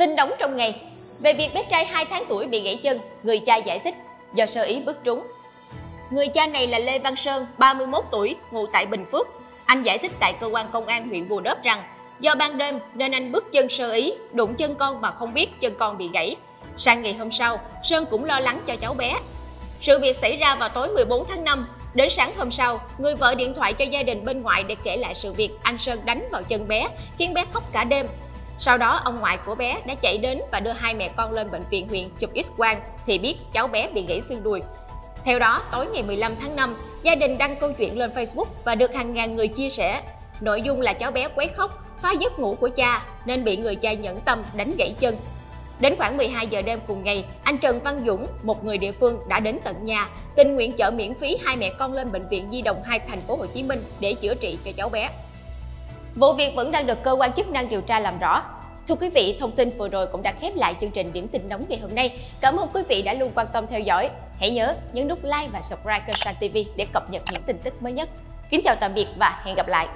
Tin nóng trong ngày về việc bé trai 2 tháng tuổi bị gãy chân, người cha giải thích do sơ ý bước trúng. Người cha này là Lê Văn Sơn, 31 tuổi, ngụ tại Bình Phước. Anh giải thích tại cơ quan công an huyện Bù Đốp rằng do ban đêm nên anh bước chân sơ ý, đụng chân con mà không biết chân con bị gãy. Sang ngày hôm sau, Sơn cũng lo lắng cho cháu bé. Sự việc xảy ra vào tối 14 tháng 5. Đến sáng hôm sau, người vợ điện thoại cho gia đình bên ngoài để kể lại sự việc anh Sơn đánh vào chân bé, khiến bé khóc cả đêm. Sau đó, ông ngoại của bé đã chạy đến và đưa hai mẹ con lên bệnh viện huyện chụp x-quang thì biết cháu bé bị gãy xương đùi. Theo đó, tối ngày 15 tháng 5, gia đình đăng câu chuyện lên Facebook và được hàng ngàn người chia sẻ. Nội dung là cháu bé quấy khóc, phá giấc ngủ của cha nên bị người cha nhẫn tâm đánh gãy chân. Đến khoảng 12 giờ đêm cùng ngày, anh Trần Văn Dũng, một người địa phương đã đến tận nhà, tình nguyện chở miễn phí hai mẹ con lên bệnh viện Di động 2 thành phố Hồ Chí Minh để chữa trị cho cháu bé. Vụ việc vẫn đang được cơ quan chức năng điều tra làm rõ. Thưa quý vị, thông tin vừa rồi cũng đã khép lại chương trình điểm tin nóng ngày hôm nay. Cảm ơn quý vị đã luôn quan tâm theo dõi. Hãy nhớ nhấn nút like và subscribe kênh Sun TV để cập nhật những tin tức mới nhất. Kính chào tạm biệt và hẹn gặp lại.